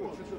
Bon, c'est ça,